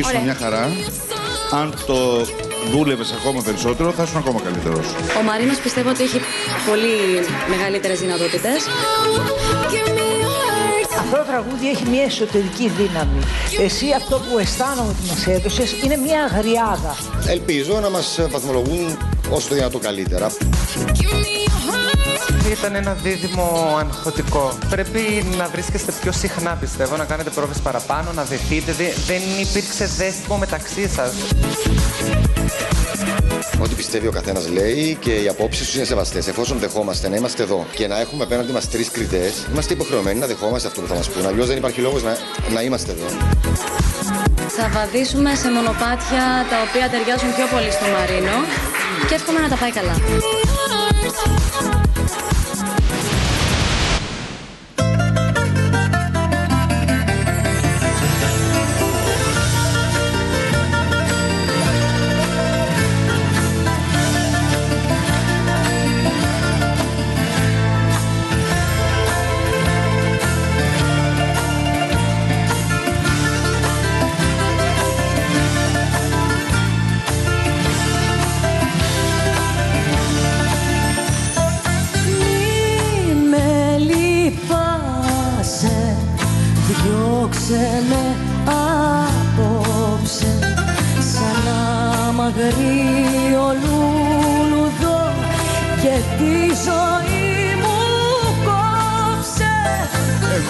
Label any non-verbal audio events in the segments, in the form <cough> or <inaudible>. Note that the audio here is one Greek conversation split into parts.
Ήσουν μια χαρά. Αν το δούλευες ακόμα περισσότερο, θα ήσουν ακόμα καλύτερος. Ο Μαρίνος πιστεύω ότι έχει πολύ μεγαλύτερες δυνατότητες. Αυτό το τραγούδι έχει μια εσωτερική δύναμη. Εσύ αυτό που αισθάνομαι ότι μας έδωσες είναι μια αγριάδα. Ελπίζω να μας βαθμολογούν όσο το δυνατό καλύτερα. Ήταν ένα δίδυμο αγχωτικό. Πρέπει να βρίσκεστε πιο συχνά, πιστεύω, να κάνετε πρόβες παραπάνω, να δεθείτε. Δε- δεν υπήρξε δέσιμο μεταξύ σας. Ό,τι πιστεύει ο καθένας λέει και οι απόψεις τους είναι σεβαστές. Εφόσον δεχόμαστε να είμαστε εδώ και να έχουμε απέναντι μας τρεις κριτές, είμαστε υποχρεωμένοι να δεχόμαστε αυτό που θα μας πούνε. Αλλιώς δεν υπάρχει λόγος να, να είμαστε εδώ. Θα βαδίσουμε σε μονοπάτια τα οποία ταιριάζουν πιο πολύ στο Μαρίνο και εύχομαι να τα πάει καλά.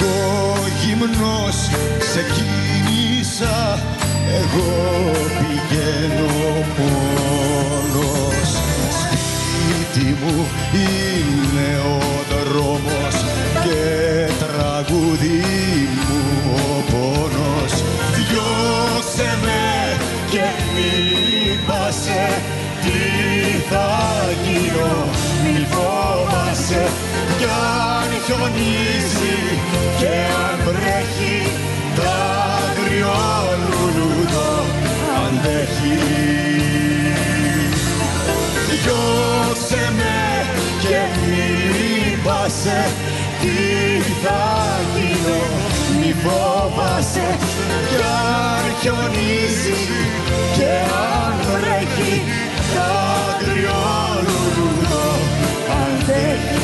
Εγώ γυμνός ξεκίνησα Εγώ πηγαίνω μόνος. Σπίτι μου είναι χιονίζει και αν βρέχει Τα αγριό λουλούδο αντέχει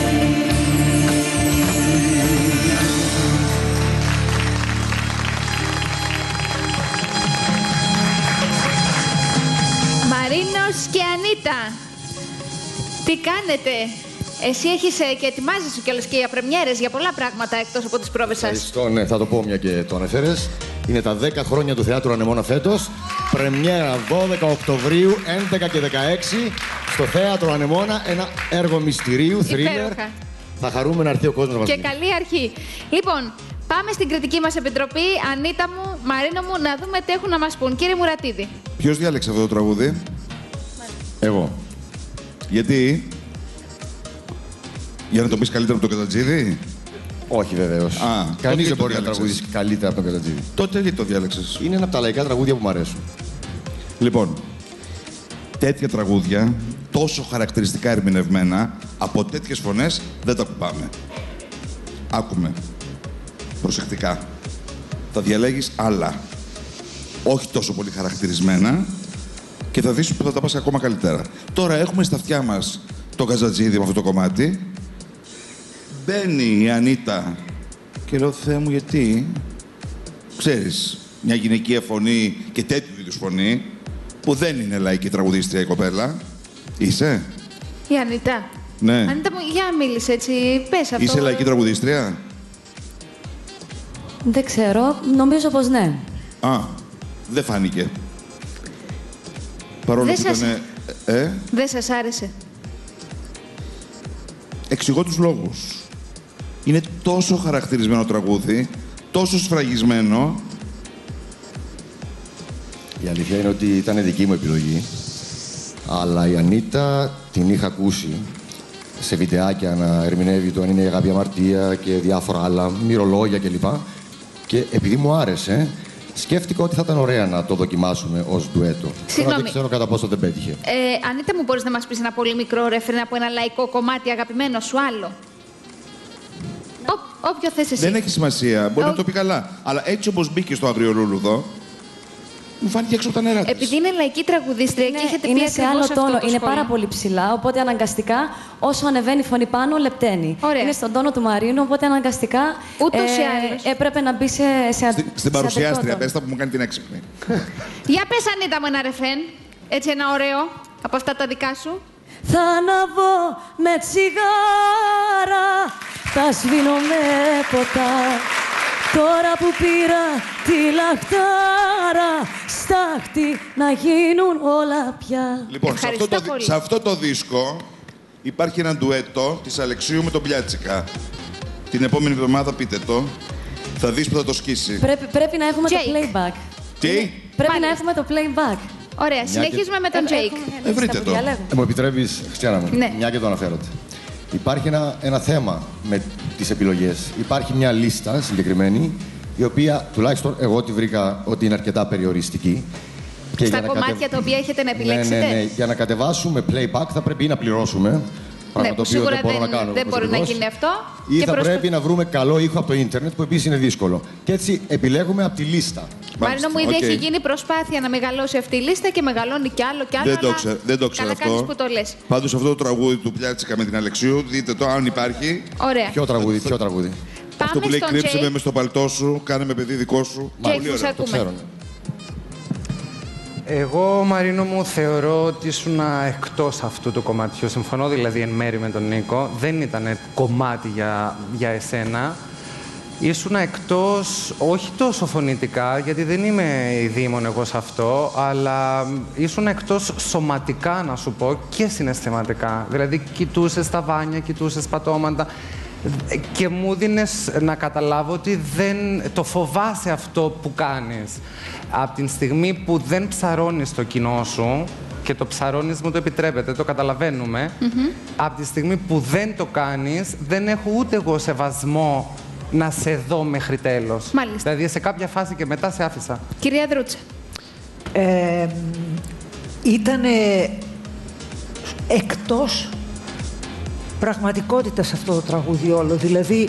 Μαρίνος και Ανίτα, τι κάνετε; Εσύ έχεις ε, και ετοιμάζεσαι κιόλας και για πρεμιέρες, για πολλά πράγματα εκτός από τις πρόβες σας. Ευχαριστώ, ναι, θα το πω μια και το ανέφερες. Είναι τα 10 χρόνια του Θεάτρου Ανεμόνα φέτος. Πρεμιέρα 12 Οκτωβρίου, 11 και 16 στο Θέατρο Ανεμόνα. Ένα έργο μυστηρίου, thriller. Υπέροχα. Θα χαρούμε να έρθει ο κόσμος μαζί. Και καλή αρχή. Λοιπόν, πάμε στην κριτική μας επιτροπή. Ανίτα μου, Μαρίνο μου, να δούμε τι έχουν να μας πούν. Κύριε Μουρατίδη. Ποιος διάλεξε αυτό το τραγούδι, Εγώ. Γιατί; Για να το πεις καλύτερα από τον Κατατζίδη; Όχι βεβαίως. Α, Κανείς τότε δεν το μπορεί να διάλεξες. τραγουδήσει καλύτερα από τον Κατατζίδη. Τότε γιατί το διάλεξες; Είναι ένα από τα λαϊκά τραγούδια που μου αρέσουν. Λοιπόν, τέτοια τραγούδια, τόσο χαρακτηριστικά ερμηνευμένα, από τέτοιες φωνές δεν τα κουπάμε. Άκουμε. Προσεκτικά. Θα διαλέγεις άλλα. Όχι τόσο πολύ χαρακτηρισμένα και θα δεις που θα τα πας ακόμα καλύτερα. Τώρα έχουμε στα αυτιά μας το Καζατζίδι με αυτό το κομμάτι. Μπαίνει η Ανίτα και λέω, Θεέ μου, γιατί; Ξέρεις, μια γυναικεία φωνή και τέτοιου είδους φωνή, που δεν είναι λαϊκή τραγουδίστρια η κοπέλα. Είσαι, Η Ανίτα. ναι. Ανίτα μου, για μίλησε έτσι, πες αυτό. Είσαι λαϊκή τραγουδίστρια; Δεν ξέρω, νομίζω πως ναι. Α, δεν φάνηκε. Παρόλο Δεν που σας- ήταν. Ε, Δεν σας άρεσε. εξηγώ τους λόγους. Είναι τόσο χαρακτηρισμένο τραγούδι, τόσο σφραγισμένο. Η αλήθεια είναι ότι ήταν δική μου επιλογή. Αλλά η Ανίτα την είχα ακούσει σε βιντεάκια να ερμηνεύει το αν είναι η αγάπη αμαρτία και διάφορα άλλα, μυρολόγια κλπ. Και επειδή μου άρεσε, σκέφτηκα ότι θα ήταν ωραία να το δοκιμάσουμε ως ντουέτο. Τώρα Συγγνώμη. δεν ξέρω κατά πόσο δεν πέτυχε. Ε, Ανίτα μου, μπορείς να μας πεις ένα πολύ μικρό ρεφρέν από ένα λαϊκό κομμάτι αγαπημένο σου άλλο; Ό, όποιο θες εσύ. Δεν έχει σημασία. Μπορεί Ω. να το πει καλά. Αλλά έτσι όπως μπήκε στο αγριολούλουδο, Μου φάνηκε έξω από τα νερά της. Επειδή είναι λαϊκή τραγουδίστρια και έχετε πει είναι σε ακριβώς άλλο αυτό τόνο. το Είναι σχόλιο. πάρα πολύ ψηλά, οπότε αναγκαστικά όσο ανεβαίνει η φωνή πάνω, λεπταίνει. Ωραία. Είναι στον τόνο του Μαρίνου, οπότε αναγκαστικά Ούτως ή άλλως. έπρεπε να μπει σε, σε, Στη- σε Στην παρουσιάστρια, αντρικό πες τόνο. τα που μου κάνει την έξυπνη. <laughs> Για πες Ανίτα μου ένα ρεφρέν. Έτσι ένα ωραίο από αυτά τα δικά σου. Θα αναβώ με τσιγάρα, θα σβήνω με ποτά. Τώρα που πήρα τη λαχτάρα, στάχτη να γίνουν όλα πια. Λοιπόν, σε αυτό, Ευχαριστώ το, δι- πολύ. σε αυτό το δίσκο υπάρχει ένα ντουέτο της Αλεξίου με τον Πιάτσικα. Την επόμενη εβδομάδα πείτε το. Θα δεις που θα το σκίσει. Πρέπει, πρέπει να έχουμε Jake. το playback. Τι; Πρέπει Πάλι. να έχουμε το playback. Ωραία, συνεχίζουμε με τον Ε, Τζέικ. έχουμε Ε, βρείτε λίστα που το. διαλέγουμε. Ε, μου επιτρέπεις, Χριστιάνα μου, Ναι. μια και το αναφέρατε. Υπάρχει ένα, ένα θέμα με τις επιλογές. Υπάρχει μια λίστα συγκεκριμένη, η οποία τουλάχιστον εγώ τη βρήκα ότι είναι αρκετά περιοριστική. Και Στα για να κομμάτια κατε- τα οποία έχετε να επιλέξετε. Ναι, ναι, ναι. Για να κατεβάσουμε playback θα πρέπει ή να πληρώσουμε. Πράγμα Ναι, το που οποίο σίγουρα δεν μπορώ δεν- να κάνω. δεν όπως μπορεί να ακριβώς. γίνει αυτό. Ή Και θα προσπα- πρέπει να βρούμε καλό ήχο από το ίντερνετ, που επίσης είναι δύσκολο. Και έτσι επιλέγουμε από τη λίστα. Μαρίνο μου, ήδη Οκ. έχει γίνει προσπάθεια να μεγαλώσει αυτή η λίστα και μεγαλώνει κι άλλο κι άλλο. Δεν το, αλλά ξέρω, δεν το ξέρω καλά αυτό. κάνεις που το λες. Πάντως αυτό το τραγούδι του Πιάτσικα με την Αλεξίου, δείτε το αν υπάρχει. Ωραία. Ποιο τραγούδι, ποιο τραγούδι. αυτό που Πάμε λέει στον κρύψε με Τζέικ. μες στο παλτό σου, κάνε με παιδί δικό σου. Τζέικ, Πολύ που σε ωραίο. Το ακούμε. ξέρω. Ναι. Εγώ, Μαρίνο μου, θεωρώ ότι ήσουν εκτός αυτού του κομματιού. Συμφωνώ δηλαδή εν μέρη με τον Νίκο. Δεν ήταν κομμάτι για, για εσένα. Ήσουν εκτός, όχι τόσο φωνητικά, γιατί δεν είμαι ειδήμων εγώ σε αυτό, αλλά ήσουν εκτός σωματικά, να σου πω, και συναισθηματικά. Δηλαδή, κοιτούσες τα βάνια, κοιτούσες πατώματα και μου δίνες να καταλάβω ότι δεν το φοβάσαι αυτό που κάνεις. Από την στιγμή που δεν ψαρώνεις το κοινό σου, και το ψαρώνεις μου το επιτρέπεται, το καταλαβαίνουμε, από τη στιγμή που δεν το κάνεις, δεν έχω ούτε εγώ σεβασμό να σε δω μέχρι τέλος. Μάλιστα. Δηλαδή σε κάποια φάση και μετά σε άφησα. Κυρία Δρούτσα. ε, ήταν εκτός πραγματικότητας αυτό το τραγούδι όλο. Δηλαδή,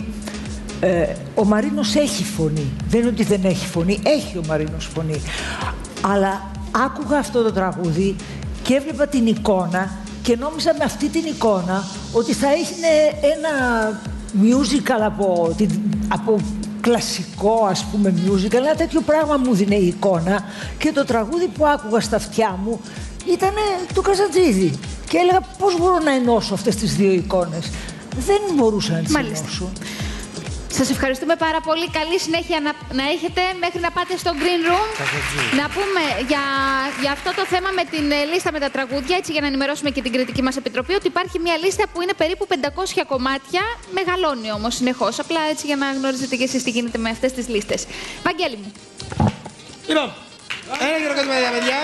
ε, ο Μαρίνος έχει φωνή. Δεν είναι ότι δεν έχει φωνή. Έχει ο Μαρίνος φωνή. Αλλά άκουγα αυτό το τραγούδι και έβλεπα την εικόνα και νόμιζα με αυτή την εικόνα ότι θα είναι ένα musical από, την, από κλασικό ας πούμε musical, ένα τέτοιο πράγμα μου δίνει η εικόνα και το τραγούδι που άκουγα στα αυτιά μου ήταν του Καζατζίδη και έλεγα πώς μπορώ να ενώσω αυτές τις δύο εικόνες; Δεν μπορούσα να τις Μάλιστα. ενώσω. Σας ευχαριστούμε πάρα πολύ. Καλή συνέχεια να, να έχετε μέχρι να πάτε στο Green Room. Να πούμε για, για αυτό το θέμα με την ε, λίστα με τα τραγούδια, έτσι για να ενημερώσουμε και την κριτική μας επιτροπή, ότι υπάρχει μια λίστα που είναι περίπου 500 κομμάτια, μεγαλώνει όμως συνεχώς. Απλά έτσι για να γνωρίζετε και εσείς τι γίνεται με αυτές τις λίστες. Βαγγέλη μου. Λοιπόν, ένα χειροκρότημα για παιδιά.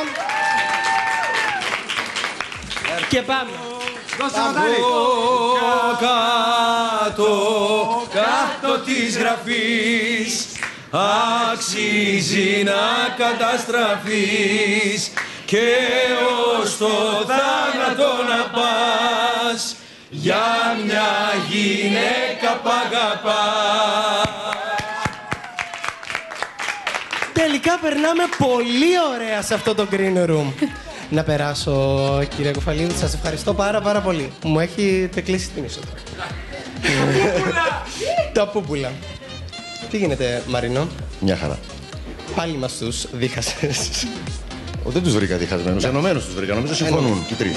Και πάμε. Δώστε κάτω, κάτω της γραφής αξίζει να καταστραφείς και ως το θάνατο να πας για μια γυναίκα που αγαπάς. Τελικά περνάμε πολύ ωραία σε αυτό το green room. <laughs> Να περάσω, κύριε Κοφαλίδη, σας ευχαριστώ πάρα πάρα πολύ. Μου έχετε κλείσει την είσοδο. Τα πούπουλα. Τι γίνεται, Μαρινό. Μια χαρά. Πάλι μας τους δίχασες. Ο, δεν τους βρήκα διχασμένους. Ενωμένους τους βρήκα. Νομίζω συμφωνούν και οι τρεις.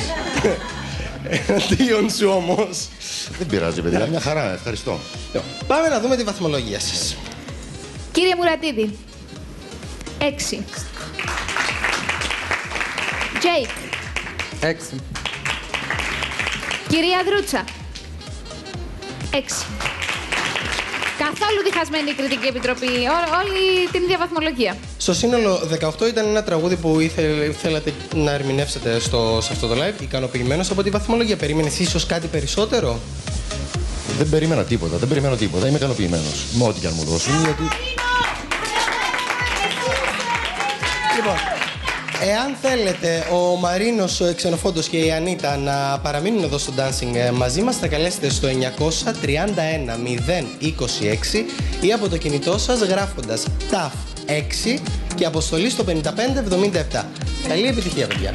Εναντίον σου όμως. δεν πειράζει, παιδιά. Μια χαρά. Ευχαριστώ. Πάμε να δούμε τη βαθμολογία σας. Κύριε Μουρατίδη. 6. Τζέικ. Έξι. Κυρία Δρούτσα. 6. Καθόλου διχασμένη η κριτική επιτροπή. Ό- όλη την ίδια βαθμολογία. Στο σύνολο 18 ήταν ένα τραγούδι που ήθε- θέλατε να ερμηνεύσετε στο, σε αυτό το live. Ικανοποιημένος από τη βαθμολογία. Περίμενες ίσως κάτι περισσότερο; Δεν περίμενα τίποτα. Δεν περιμένω τίποτα. Είμαι ικανοποιημένος. Με ό,τι και αν μου δώσουν. Γιατί Λοιπόν, εάν θέλετε ο Μαρίνος, ο Ξενοφόντος και η Ανίτα να παραμείνουν εδώ στο dancing ε, μαζί μας, θα καλέσετε στο 931 026 ή από το κινητό σας γράφοντας TAF 6 και αποστολή στο 5577. Καλή επιτυχία, παιδιά.